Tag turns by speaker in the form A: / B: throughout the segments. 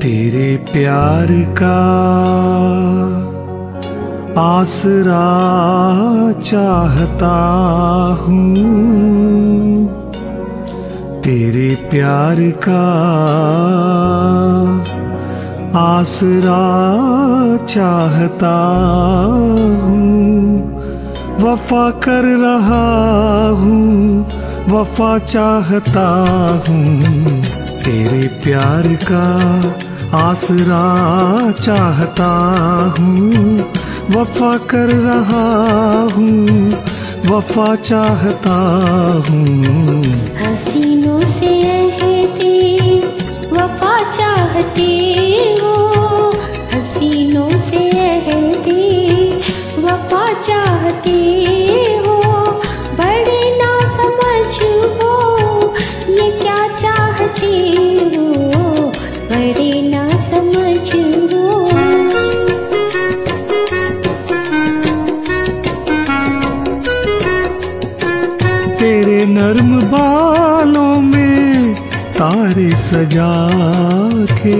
A: तेरे प्यार का आसरा चाहता हूँ। तेरे प्यार का आसरा चाहता हूँ। वफा कर रहा हूँ, वफा चाहता हूँ। तेरे प्यार का आसरा चाहता हूँ, वफा कर रहा हूँ, वफा चाहता हूँ।
B: हसीनों से रहते, वफा चाहते हो। हसीनों से रहते, वफा चाहते
A: सजा के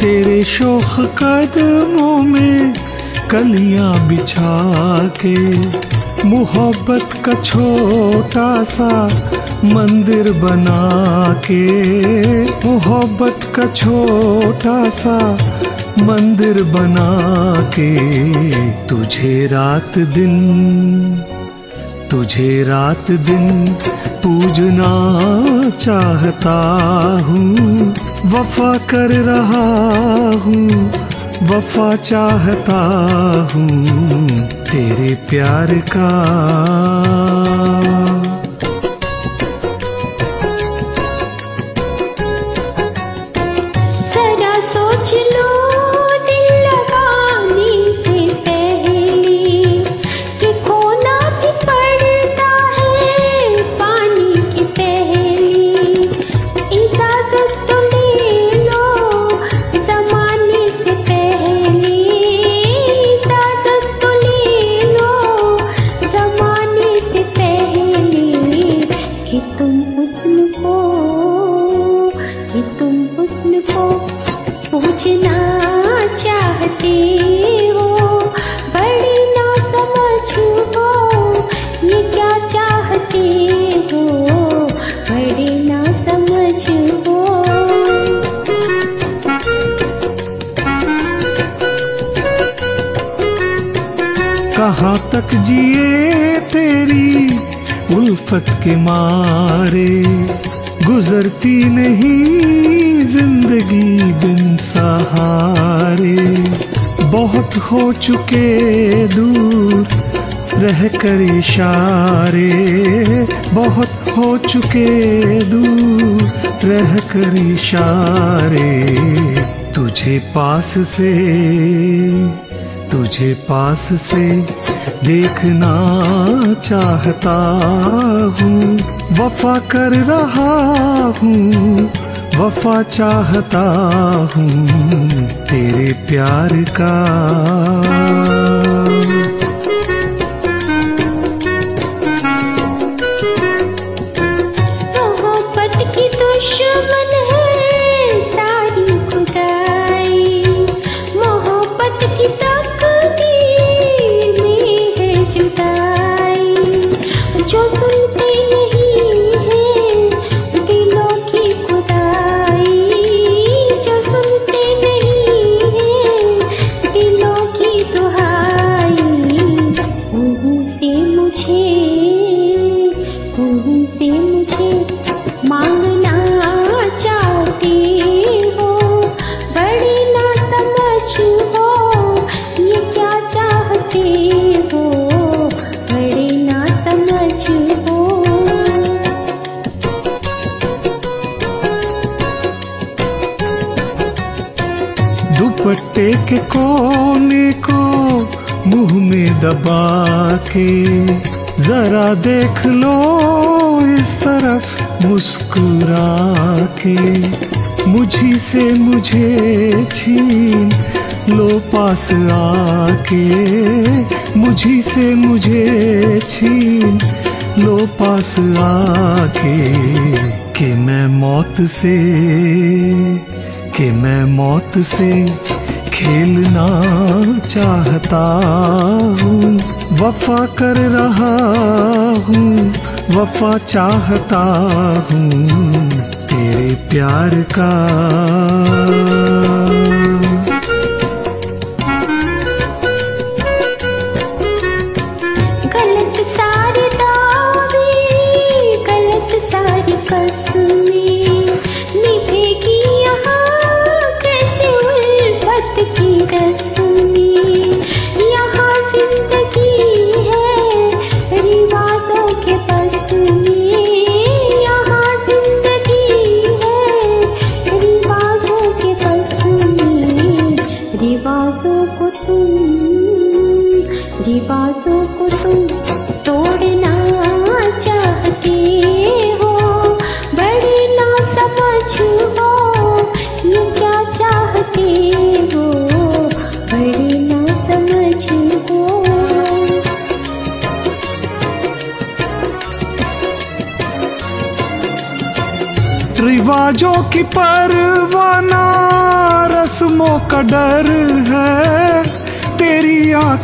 A: तेरे शोख कदमों में कलियाँ बिछा के मोहब्बत का छोटा सा मंदिर बना के मोहब्बत का छोटा सा मंदिर बना के तुझे रात दिन तुझे रात दिन पूजना चाहता हूँ। वफा कर रहा हूँ, वफा चाहता हूँ तेरे प्यार का। कहाँ तक जिए तेरी उल्फत के मारे, गुजरती नहीं ज़िंदगी बिन सहारे। बहुत हो चुके दूर रह कर इशारे, बहुत हो चुके दूर रह कर इशारे, तुझे पास से तुझे पास से देखना चाहता हूँ। वफा कर रहा हूँ, वफा चाहता हूँ तेरे प्यार का। दुपट्टे के कोने को मुँह में दबा के जरा देख लो इस तरफ़ मुस्कुरा के। मुझी से मुझे छीन लो पास आके। मुझी से मुझे छीन लो पास आके कि मैं मौत से कि मैं मौत से खेलना चाहता हूँ। वफा कर रहा हूँ, वफा चाहता हूँ तेरे प्यार का।
B: गलत सारी दावे गलत सारी कसमें। रिवाजों को तुम तोड़ना चाहते हो। बड़े ना समझ हो, ये क्या चाहते हो? बड़े ना समझ हो।
A: रिवाजों की परवाना, रस्मों का डर है।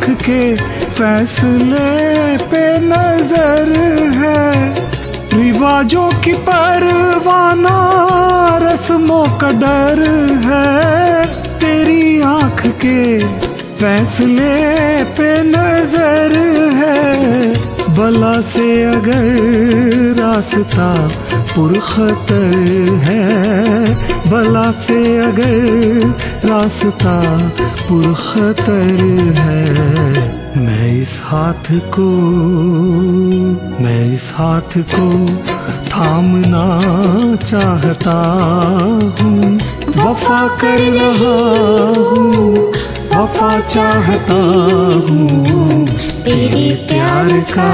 A: आँख के फैसले पे नज़र है। रिवाजों की परवाना, रस्मों का डर है। तेरी आँख के फैसले पे नज़र है। बला से अगर रास्ता पुरखतर है, बला से अगर रास्ता पुरखतर है। मैं इस हाथ को, मैं इस हाथ को थामना चाहता हूँ, वफा कर रहा हूँ वफा चाहता हूँ तेरे प्यार का।